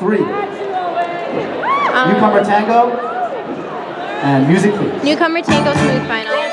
three. Um, Newcomer tango. And music, please. Newcomer Tango Smooth Final.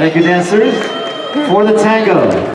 Thank you, dancers. For the tango.